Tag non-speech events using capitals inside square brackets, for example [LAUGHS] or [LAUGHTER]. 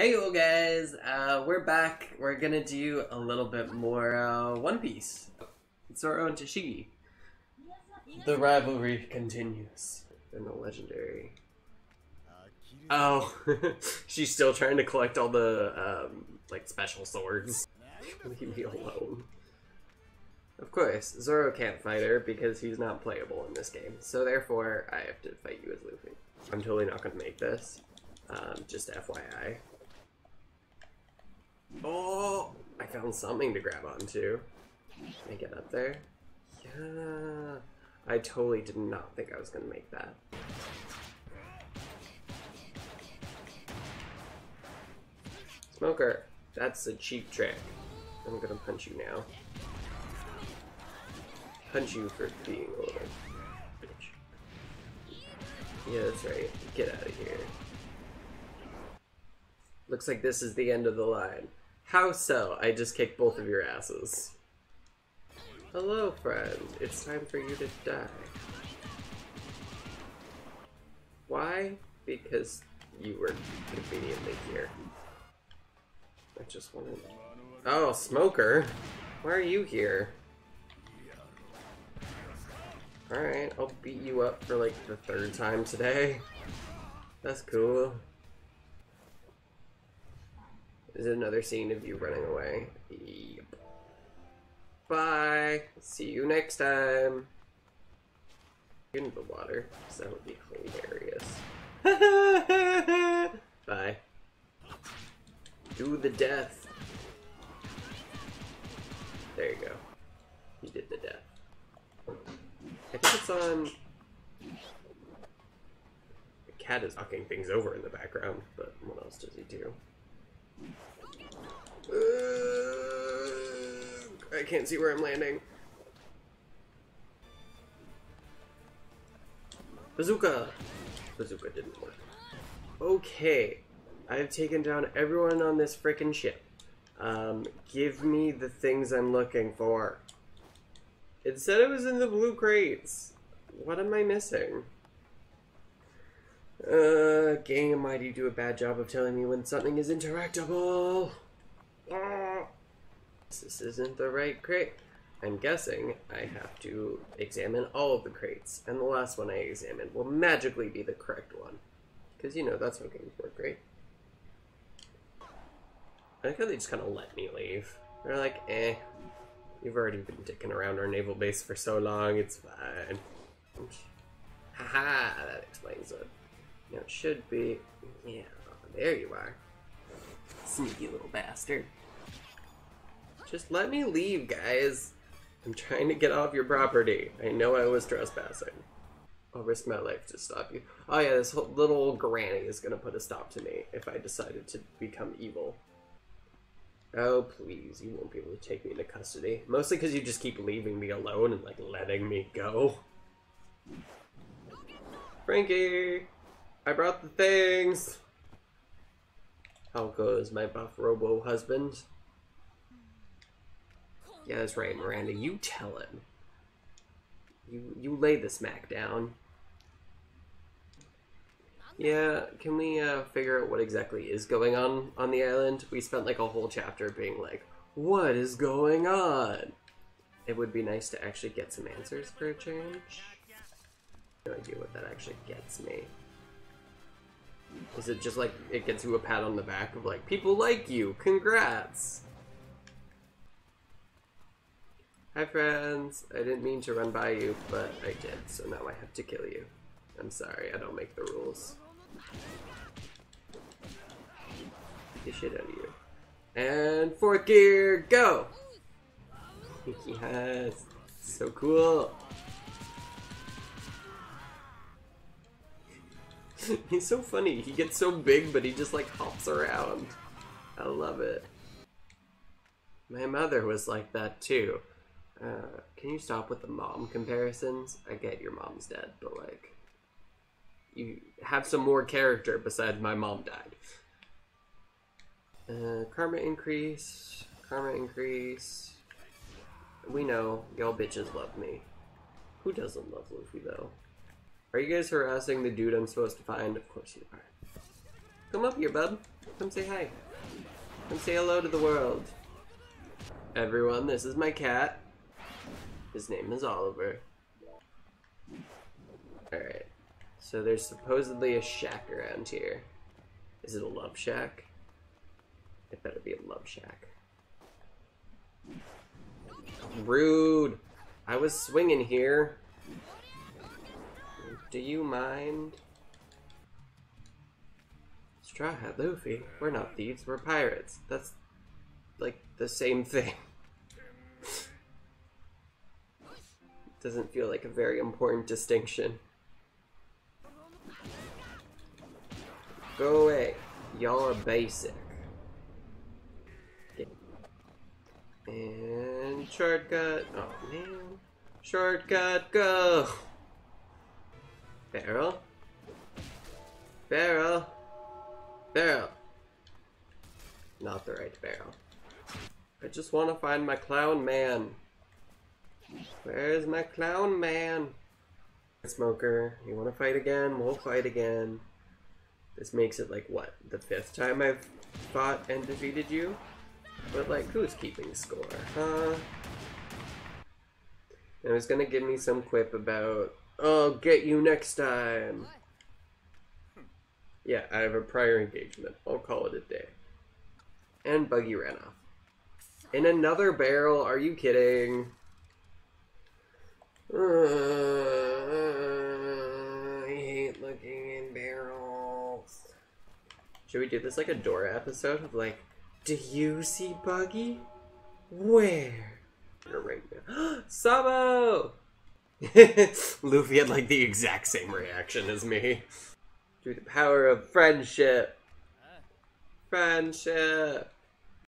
Hey guys, uh, we're back. We're gonna do a little bit more uh, One Piece. Zoro and Tashigi. The rivalry continues in the legendary. Oh, [LAUGHS] she's still trying to collect all the um, like special swords. [LAUGHS] Leave me alone. Of course, Zoro can't fight her because he's not playable in this game. So therefore, I have to fight you as Luffy. I'm totally not gonna make this. Um, just FYI. Oh, I found something to grab onto. Can I get up there? Yeah. I totally did not think I was gonna make that. Smoker, that's a cheap trick. I'm gonna punch you now. Punch you for being a little bitch. Yeah, that's right. Get out of here. Looks like this is the end of the line. How so? I just kicked both of your asses. Hello, friend. It's time for you to die. Why? Because you were conveniently here. I just wanted... Oh, Smoker! Why are you here? Alright, I'll beat you up for like the third time today. That's cool. Is it another scene of you running away? Yep. Bye! See you next time! In the water, because that would be hilarious. [LAUGHS] Bye. Do the death. There you go. You did the death. I think it's on... The cat is knocking things over in the background, but what else does he do? Uh, I can't see where I'm landing. Bazooka! Bazooka didn't work. Okay, I have taken down everyone on this frickin' ship. Um, give me the things I'm looking for. It said it was in the blue crates. What am I missing? Uh, Gang and Mighty do a bad job of telling me when something is interactable. This isn't the right crate. I'm guessing I have to examine all of the crates, and the last one I examine will magically be the correct one. Because, you know, that's how games work, right? I how they just kind of let me leave. They're like, eh, you've already been dicking around our naval base for so long, it's fine. Haha, that explains it. It should be, yeah, there you are. Sneaky little bastard. Just let me leave, guys. I'm trying to get off your property. I know I was trespassing. I'll risk my life to stop you. Oh yeah, this little old granny is gonna put a stop to me if I decided to become evil. Oh please, you won't be able to take me into custody. Mostly because you just keep leaving me alone and like letting me go. Franky! I brought the things! How goes my buff robo husband? Yeah, that's right, Miranda. You tell him. You you lay the smack down. Yeah, can we uh, figure out what exactly is going on on the island? We spent like a whole chapter being like, what is going on? It would be nice to actually get some answers for a change. No idea what that actually gets me. Is it just like it gets you a pat on the back of like, people like you, congrats? Hi friends, I didn't mean to run by you, but I did, so now I have to kill you. I'm sorry, I don't make the rules. Get shit out of you. And fourth gear, go! [LAUGHS] yes, so cool. [LAUGHS] He's so funny. He gets so big, but he just like hops around. I love it. My mother was like that too. Uh, can you stop with the mom comparisons? I get your mom's dead, but like, you have some more character besides my mom died. Uh, karma increase, karma increase. We know y'all bitches love me. Who doesn't love Luffy though? Are you guys harassing the dude I'm supposed to find? Of course you are. Come up here, bub. Come say hi. Come say hello to the world. Everyone, this is my cat. His name is Oliver. Alright. So there's supposedly a shack around here. Is it a love shack? It better be a love shack. Rude! I was swinging here. Do you mind? Straw Hat Luffy. We're not thieves, we're pirates. That's like the same thing. [LAUGHS] Doesn't feel like a very important distinction. Go away. Y'all are basic. And shortcut. Oh man. Shortcut, go! Barrel? Barrel? Barrel. Not the right barrel. I just want to find my clown man. Where's my clown man? Smoker, you want to fight again? We'll fight again. This makes it like what? The fifth time I've fought and defeated you? But like, who's keeping score, huh? And it was gonna give me some quip about, I'll get you next time. Yeah, I have a prior engagement. I'll call it a day. And Buggy ran off. In another barrel? Are you kidding? Uh, I hate looking in barrels. Should we do this like a Dora episode of like, do you see Buggy? Where? Right [GASPS] now. Sabo! [LAUGHS] Luffy had like the exact same reaction as me. Through the power of friendship. Friendship.